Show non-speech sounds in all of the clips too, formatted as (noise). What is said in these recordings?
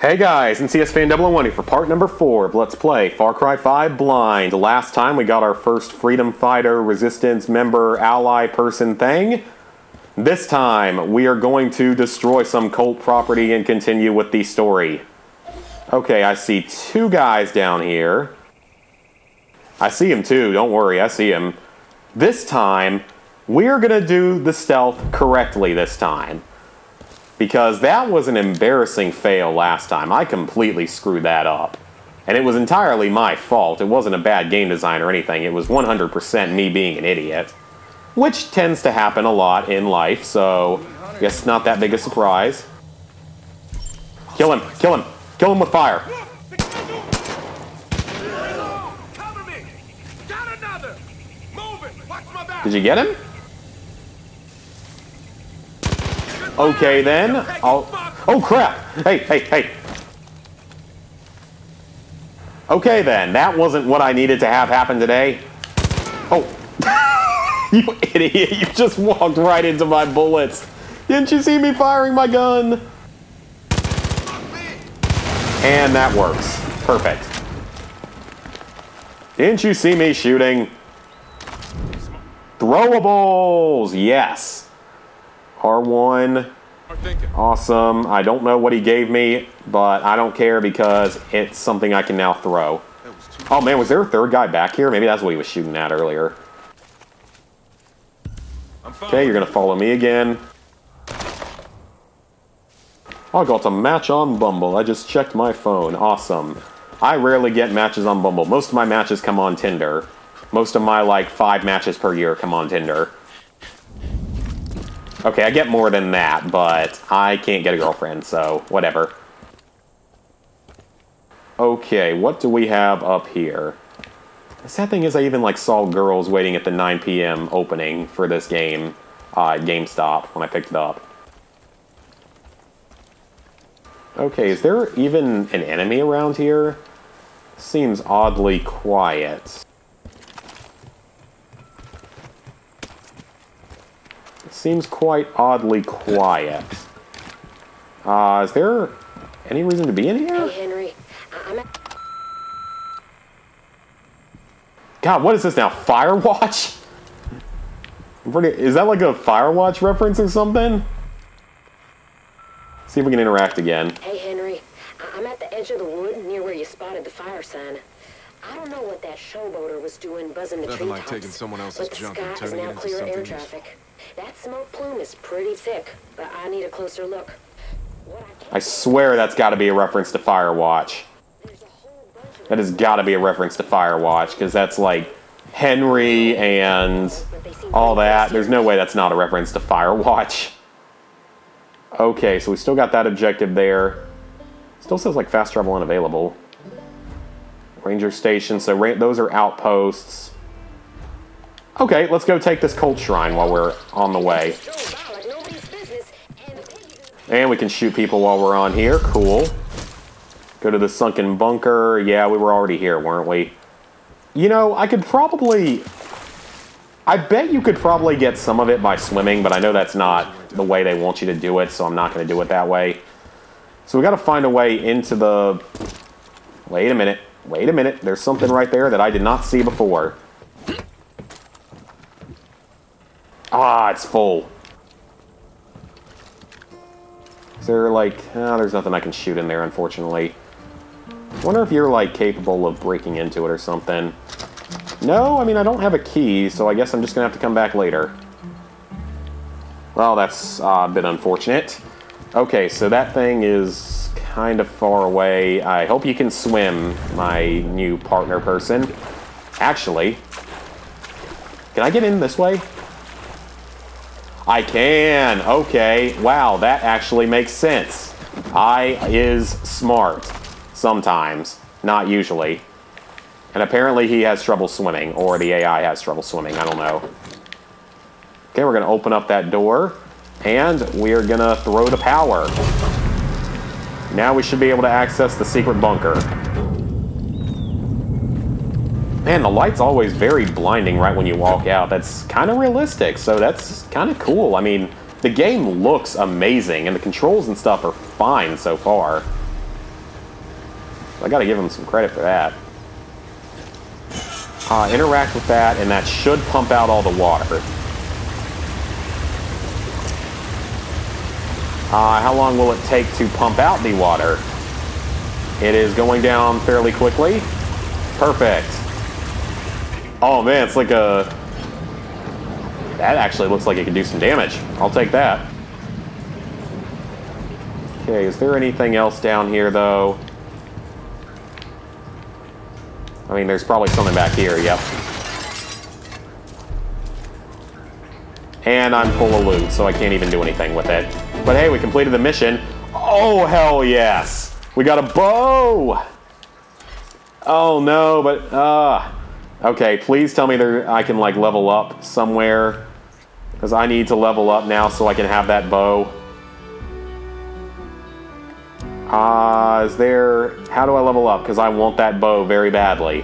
Hey guys, NCSFan001 here for part number 4 of Let's Play Far Cry 5 Blind. Last time we got our first Freedom Fighter Resistance member ally person thing. This time we are going to destroy some cult property and continue with the story. Okay, I see two guys down here. I see him too, don't worry, I see him. This time, we're gonna do the stealth correctly this time because that was an embarrassing fail last time. I completely screwed that up. And it was entirely my fault. It wasn't a bad game design or anything. It was 100% me being an idiot. Which tends to happen a lot in life, so I guess not that big a surprise. Kill him! Kill him! Kill him with fire! Did you get him? Okay then. I'll... Oh crap! Hey, hey, hey! Okay then, that wasn't what I needed to have happen today. Oh. (laughs) you idiot, you just walked right into my bullets. Didn't you see me firing my gun? And that works. Perfect. Didn't you see me shooting? Throwables! Yes. R1. Awesome. I don't know what he gave me, but I don't care because it's something I can now throw. Oh man, was there a third guy back here? Maybe that's what he was shooting at earlier. Okay, you're gonna follow me again. I got a match on Bumble. I just checked my phone. Awesome. I rarely get matches on Bumble. Most of my matches come on Tinder. Most of my, like, five matches per year come on Tinder. Okay, I get more than that, but I can't get a girlfriend, so whatever. Okay, what do we have up here? The sad thing is I even like saw girls waiting at the 9 p.m. opening for this game uh, GameStop when I picked it up. Okay, is there even an enemy around here? Seems oddly quiet. Seems quite oddly quiet. Uh, is there any reason to be in here? Hey, Henry. I'm God, what is this now? Firewatch? Pretty, is that like a Firewatch reference or something? See if we can interact again. Hey, Henry. I'm at the edge of the wood near where you spotted the fire sign. I don't know what that showboater was doing buzzing the Nothing treetops. like taking someone else's but the junk and sky is turning it now into clear of air something useful. traffic. That smoke plume is pretty thick, but I need a closer look. I swear that's got to be a reference to Firewatch. there's a whole bunch of That has got to be a reference to Firewatch, because that's like Henry and all that. There's no way that's not a reference to Firewatch. Okay, so we still got that objective there. Still says like fast travel unavailable. Ranger station, so ra those are outposts. Okay, let's go take this cult shrine while we're on the way. And we can shoot people while we're on here. Cool. Go to the sunken bunker. Yeah, we were already here, weren't we? You know, I could probably... I bet you could probably get some of it by swimming, but I know that's not the way they want you to do it, so I'm not going to do it that way. So we got to find a way into the... Wait a minute. Wait a minute. There's something right there that I did not see before. Ah, it's full. Is there like, ah, there's nothing I can shoot in there, unfortunately. Wonder if you're like capable of breaking into it or something. No, I mean I don't have a key, so I guess I'm just gonna have to come back later. Well, that's uh, a bit unfortunate. Okay, so that thing is kind of far away. I hope you can swim, my new partner person. Actually, can I get in this way? I can. Okay. Wow, that actually makes sense. I is smart. Sometimes. Not usually. And apparently he has trouble swimming, or the AI has trouble swimming. I don't know. Okay, we're going to open up that door, and we're going to throw the power. Now we should be able to access the secret bunker. Man, the light's always very blinding right when you walk out. That's kind of realistic, so that's kind of cool. I mean, the game looks amazing, and the controls and stuff are fine so far. I gotta give him some credit for that. Uh, interact with that, and that should pump out all the water. Uh, how long will it take to pump out the water? It is going down fairly quickly. Perfect. Oh man, it's like a... That actually looks like it could do some damage. I'll take that. Okay, is there anything else down here though? I mean, there's probably something back here, yep. And I'm full of loot, so I can't even do anything with it. But hey, we completed the mission. Oh, hell yes! We got a bow! Oh no, but, uh... Okay, please tell me there I can, like, level up somewhere. Because I need to level up now so I can have that bow. Uh, is there... How do I level up? Because I want that bow very badly.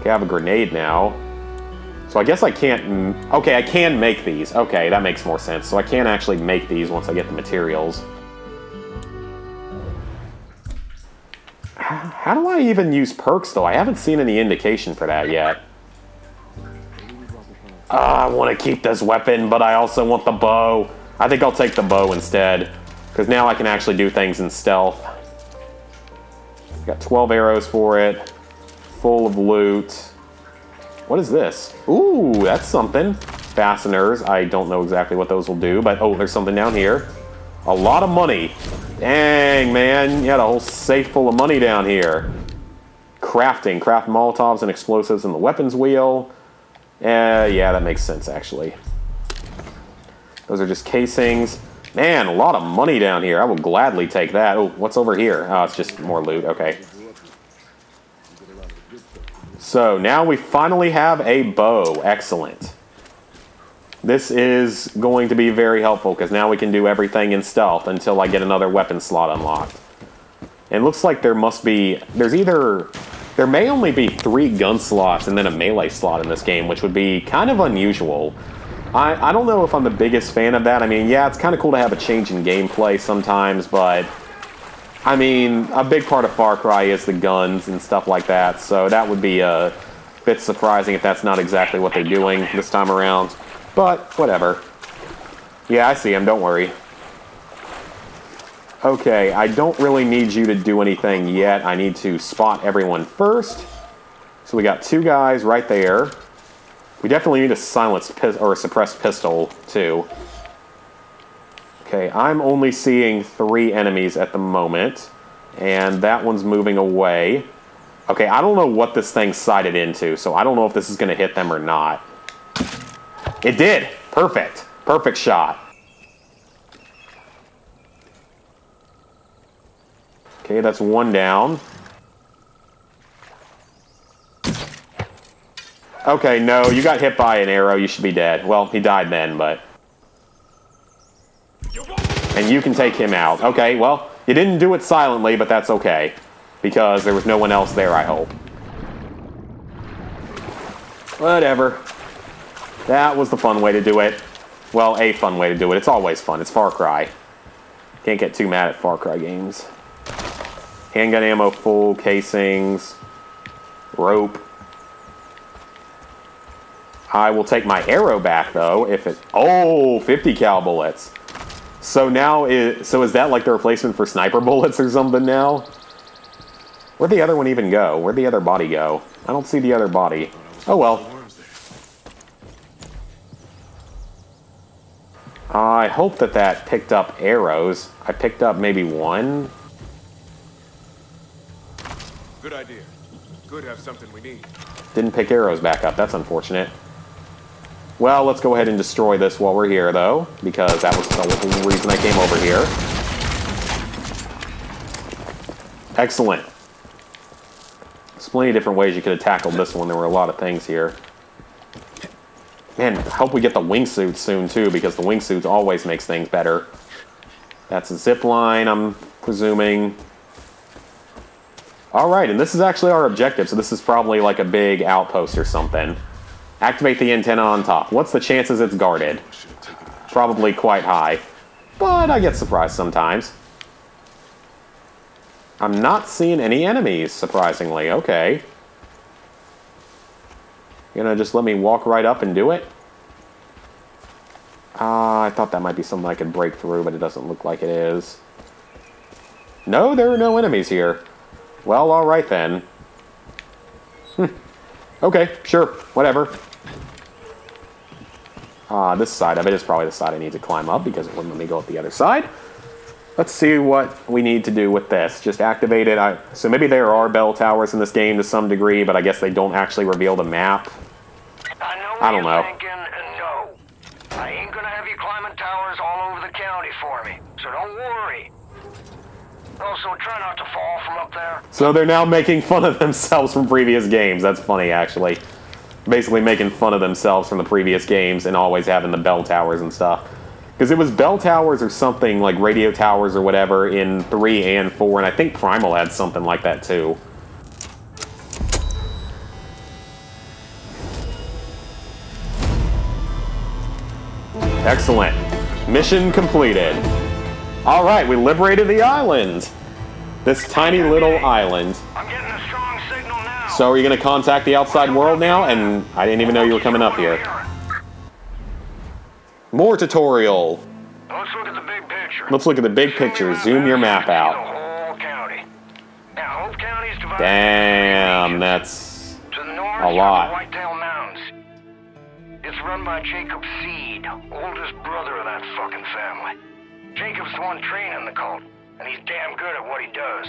Okay, I have a grenade now. So I guess I can't... Okay, I can make these. Okay, that makes more sense. So I can actually make these once I get the materials. How do I even use perks, though? I haven't seen any indication for that yet. Uh, I want to keep this weapon, but I also want the bow. I think I'll take the bow instead. Because now I can actually do things in stealth. Got 12 arrows for it. Full of loot. What is this? Ooh, that's something. Fasteners. I don't know exactly what those will do, but oh, there's something down here. A lot of money. Dang, man. You had a whole safe full of money down here. Crafting. Craft Molotovs and explosives in the weapons wheel. Uh, yeah, that makes sense, actually. Those are just casings. Man, a lot of money down here. I will gladly take that. Oh, what's over here? Oh, it's just more loot. Okay. So now we finally have a bow. Excellent. This is going to be very helpful because now we can do everything in stealth until I get another weapon slot unlocked. And it looks like there must be... There's either... There may only be three gun slots and then a melee slot in this game, which would be kind of unusual. I, I don't know if I'm the biggest fan of that. I mean, yeah, it's kind of cool to have a change in gameplay sometimes, but... I mean, a big part of Far Cry is the guns and stuff like that, so that would be uh, a bit surprising if that's not exactly what they're doing this time around. But, whatever. Yeah, I see him, don't worry. Okay, I don't really need you to do anything yet. I need to spot everyone first. So we got two guys right there. We definitely need a silenced or a suppressed pistol, too. Okay, I'm only seeing three enemies at the moment. And that one's moving away. Okay, I don't know what this thing sighted into, so I don't know if this is going to hit them or not. It did. Perfect. Perfect shot. Okay, that's one down. Okay, no, you got hit by an arrow. You should be dead. Well, he died then, but... And you can take him out. Okay, well, you didn't do it silently, but that's okay. Because there was no one else there, I hope. Whatever. That was the fun way to do it. Well, a fun way to do it. It's always fun. It's Far Cry. Can't get too mad at Far Cry games. Handgun ammo full, casings, rope. I will take my arrow back, though, if it... Oh, 50 cal bullets. So now, is, so is that like the replacement for sniper (laughs) bullets or something now? Where'd the other one even go? Where'd the other body go? I don't see the other body. Oh well. I hope that that picked up arrows. I picked up maybe one. Good idea. Could have something we need. Didn't pick arrows back up. That's unfortunate. Well, let's go ahead and destroy this while we're here, though, because that was the only reason I came over here. Excellent. There's plenty of different ways you could have tackled this one. There were a lot of things here. Man, I hope we get the wingsuit soon, too, because the wingsuit always makes things better. That's a zip line, I'm presuming. Alright, and this is actually our objective, so this is probably like a big outpost or something. Activate the antenna on top. What's the chances it's guarded? Probably quite high. But I get surprised sometimes. I'm not seeing any enemies, surprisingly. Okay. You're gonna just let me walk right up and do it? Ah, uh, I thought that might be something I could break through, but it doesn't look like it is. No, there are no enemies here. Well, alright then. Hmm. Okay, sure, whatever. Uh, this side of it is probably the side I need to climb up because it wouldn't let me go up the other side. Let's see what we need to do with this. Just activate it. I, so maybe there are bell towers in this game to some degree, but I guess they don't actually reveal the map. I, don't know. No. I ain't gonna have you climbing towers all over the county for me, so don't worry. Also, try not to fall from up there. So they're now making fun of (laughs) themselves from previous games. That's funny, actually. Basically making fun of themselves from the previous games and always having the bell towers and stuff. Because it was bell towers or something, like radio towers or whatever, in 3 and 4, and I think Primal had something like that too. Excellent. Mission completed. Alright, we liberated the island. This tiny little island. I'm getting a strong signal now. So are you going to contact the outside world now? And I didn't even know you were coming up here. More tutorial. Let's look at the big picture. Let's look at the big picture. Zoom your map out. whole county. Now, Hope County is divided Damn, that's... A lot. It's run by Jacob Seed, oldest brother of that fucking family. Jacob's the one training the cult, and he's damn good at what he does.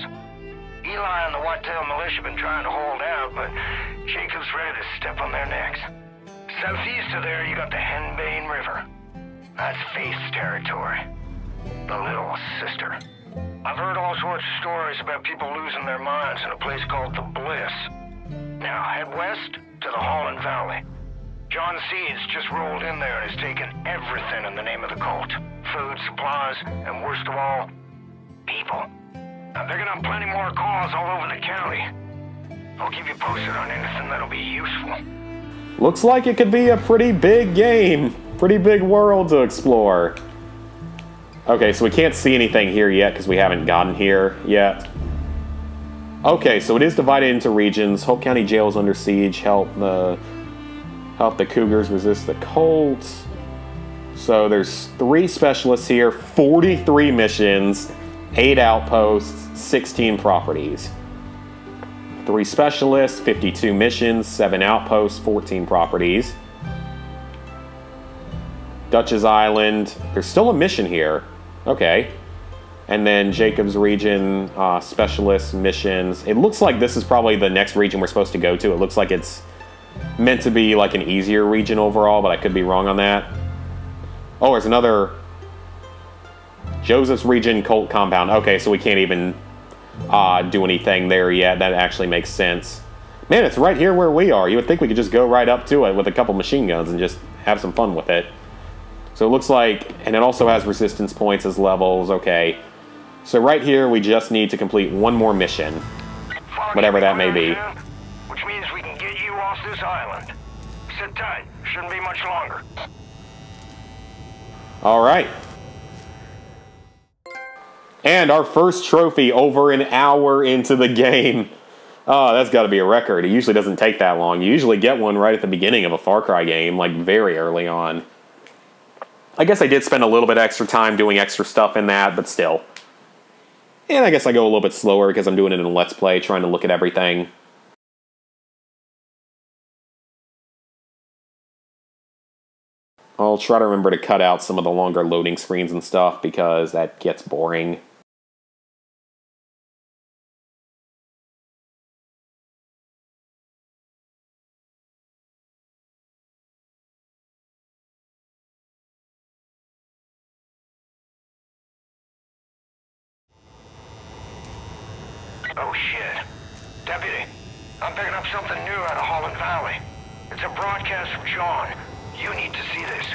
Eli and the Whitetail Militia been trying to hold out, but Jacob's ready to step on their necks. Southeast of there, you got the Henbane River. That's Faith's territory. The little sister. I've heard all sorts of stories about people losing their minds in a place called the Bliss. Now, head west to the Holland Valley. John Seeds just rolled in there and has taken everything in the name of the cult. Food, supplies, and worst of all, people. Now, they're gonna have plenty more calls all over the county. I'll keep you posted on anything that'll be useful. Looks like it could be a pretty big game. Pretty big world to explore. Okay, so we can't see anything here yet because we haven't gotten here yet. Okay, so it is divided into regions. Hope County Jail is under siege. Help the help the Cougars resist the cult. So there's three specialists here, 43 missions, eight outposts, 16 properties. Three specialists, 52 missions, seven outposts, 14 properties. Dutch's Island. There's still a mission here. Okay. And then Jacob's region, uh, specialist missions. It looks like this is probably the next region we're supposed to go to. It looks like it's meant to be like an easier region overall, but I could be wrong on that. Oh, there's another Joseph's region cult compound. Okay, so we can't even uh, do anything there yet. That actually makes sense. Man, it's right here where we are. You would think we could just go right up to it with a couple machine guns and just have some fun with it. So it looks like, and it also has resistance points as levels. Okay. So right here, we just need to complete one more mission. Whatever that may be. This island. Sit tight. Shouldn't be much longer. All right. And our first trophy over an hour into the game. Oh, that's got to be a record. It usually doesn't take that long. You usually get one right at the beginning of a Far Cry game, like very early on. I guess I did spend a little bit extra time doing extra stuff in that, but still. And I guess I go a little bit slower because I'm doing it in a Let's Play, trying to look at everything. I'll try to remember to cut out some of the longer loading screens and stuff because that gets boring. Oh shit. Deputy, I'm picking up something new out of Holland Valley. It's a broadcast from John. You need to see this.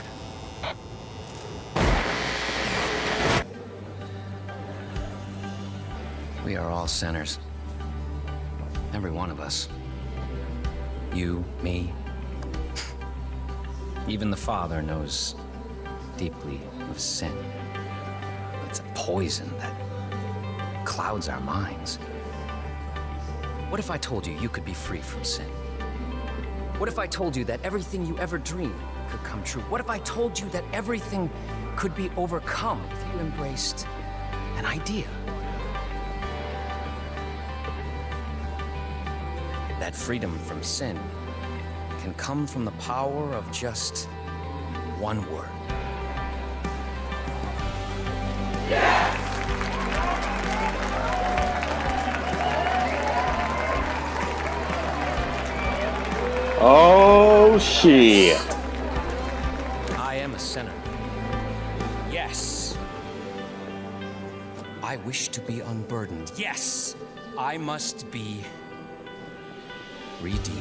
We are all sinners. Every one of us. You, me. Even the Father knows deeply of sin. It's a poison that clouds our minds. What if I told you you could be free from sin? What if I told you that everything you ever dreamed could come true? What if I told you that everything could be overcome if you embraced an idea? That freedom from sin can come from the power of just one word. Oh, shit. I am a sinner. Yes. I wish to be unburdened. Yes. I must be redeemed.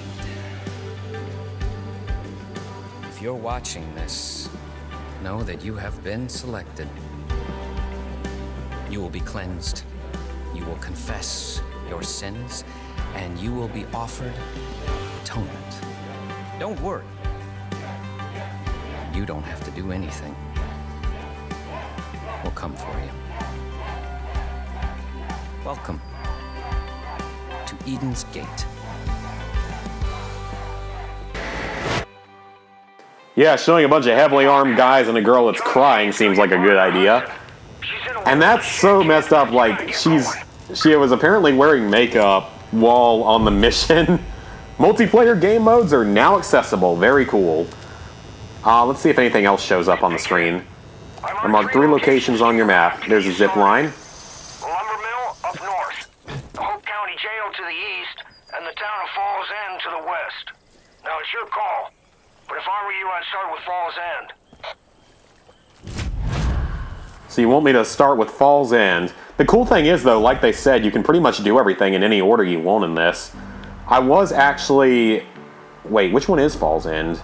If you're watching this, know that you have been selected. You will be cleansed. You will confess your sins, and you will be offered atonement. Don't worry. You don't have to do anything. We'll come for you. Welcome to Eden's Gate. Yeah, showing a bunch of heavily armed guys and a girl that's crying seems like a good idea. She's in a And that's so messed up. Like she's she was apparently wearing makeup while on the mission. (laughs) Multiplayer game modes are now accessible. Very cool. Uh, let's see if anything else shows up on the screen. I'm marked three locations on your map. There's a zip line. Lumber Mill up north, the Hope County Jail to the east, and the town of Falls End to the west. Now it's your call, but if I were you, I'd start with Falls End. So you want me to start with Falls End. The cool thing is, though, like they said, you can pretty much do everything in any order you want in this. I was actually... Wait, which one is Falls End?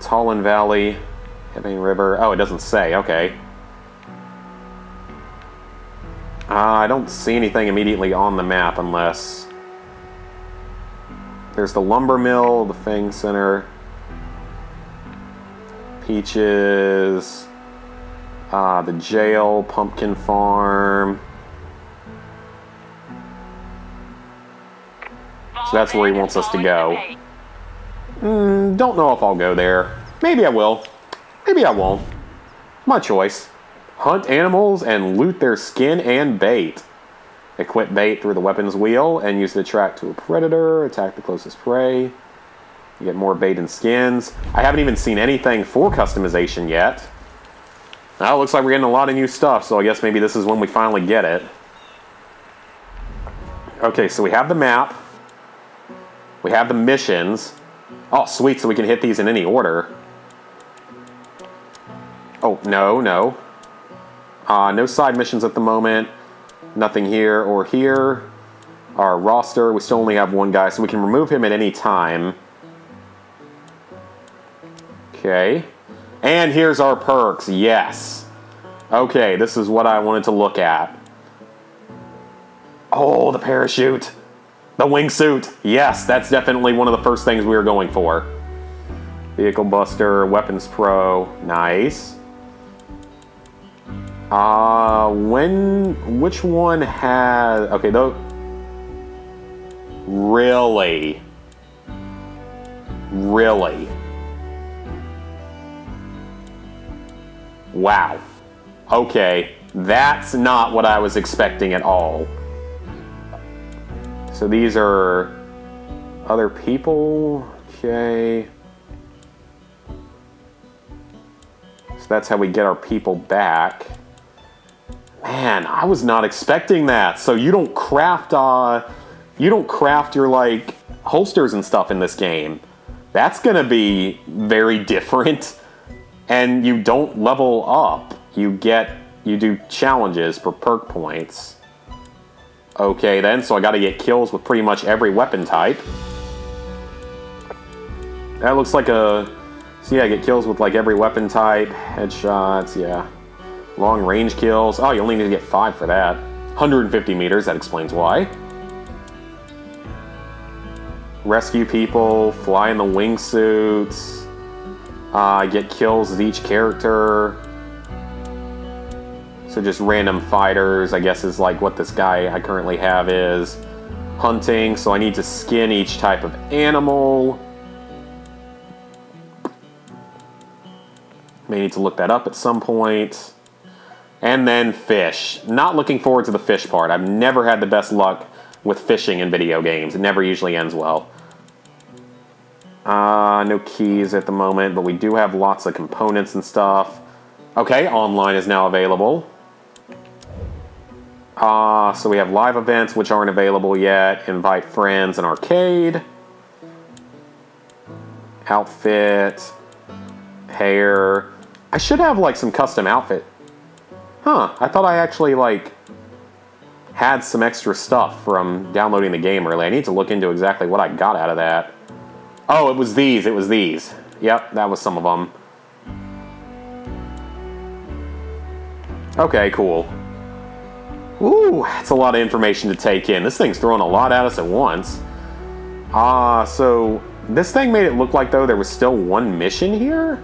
Holland Valley, Henbane River... Oh, it doesn't say. Okay. Uh, I don't see anything immediately on the map unless... There's the lumber mill, the Fang Center, Peaches, uh, the jail, pumpkin farm. So that's where he wants us to go. Mm, don't know if I'll go there. Maybe I will. Maybe I won't. My choice. Hunt animals and loot their skin and bait. Equip bait through the weapons wheel and use to track to a predator. Attack the closest prey. You get more bait and skins. I haven't even seen anything for customization yet. Now it looks like we're getting a lot of new stuff, so I guess maybe this is when we finally get it. Okay, so we have the map. We have the missions. Oh, sweet, so we can hit these in any order. Oh, no, no. Uh, no side missions at the moment. Nothing here or here. Our roster, we still only have one guy, so we can remove him at any time. Okay. And here's our perks. Yes. Okay, this is what I wanted to look at. Oh, the parachute. The wingsuit. Yes, that's definitely one of the first things we were going for. Vehicle Buster, Weapons Pro. Nice. Uh, when, which one has, okay, though, really? Really? Wow. Okay, that's not what I was expecting at all. So these are other people. Okay. So that's how we get our people back. Man, I was not expecting that. So you don't craft uh you don't craft your like holsters and stuff in this game. That's going to be very different. (laughs) And you don't level up. You get you do challenges for perk points. Okay then, so I gotta get kills with pretty much every weapon type. That looks like a... So yeah, I get kills with like every weapon type, headshots, yeah. Long range kills. Oh, you only need to get 5 for that. 150 meters, that explains why. Rescue people, fly in the wingsuits. Uh, get kills with each character. So just random fighters, I guess, is like what this guy I currently have is. Hunting, so I need to skin each type of animal. May need to look that up at some point. And then fish. Not looking forward to the fish part. I've never had the best luck with fishing in video games. It never usually ends well. Uh, no keys at the moment, but we do have lots of components and stuff. Okay, online is now available. Uh, so we have live events which aren't available yet. Invite friends and arcade. Outfit. Hair. I should have like some custom outfit. Huh, I thought I actually like had some extra stuff from downloading the game early. I need to look into exactly what I got out of that. Oh, it was these, it was these. Yep, that was some of them. Okay, cool. Ooh, that's a lot of information to take in. This thing's throwing a lot at us at once. Ah, uh, so this thing made it look like, though, there was still one mission here?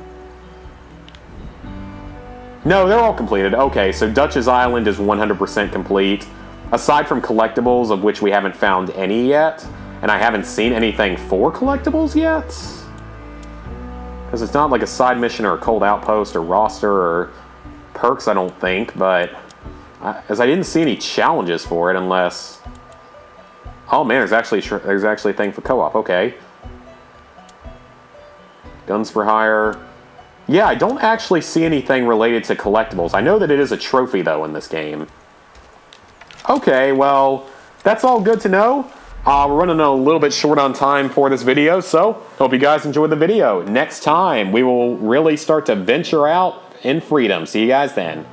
No, they're all completed. Okay, so Dutch's Island is 100% complete. Aside from collectibles, of which we haven't found any yet, and I haven't seen anything for collectibles yet. Because it's not like a side mission or a cold outpost or roster or perks, I don't think, but as I didn't see any challenges for it unless... Oh man, there's actually there's actually a thing for co-op. Okay. Guns for hire. Yeah, I don't actually see anything related to collectibles. I know that it is a trophy though in this game. Okay, well, that's all good to know. Uh, we're running a little bit short on time for this video, so hope you guys enjoyed the video. Next time, we will really start to venture out in freedom. See you guys then.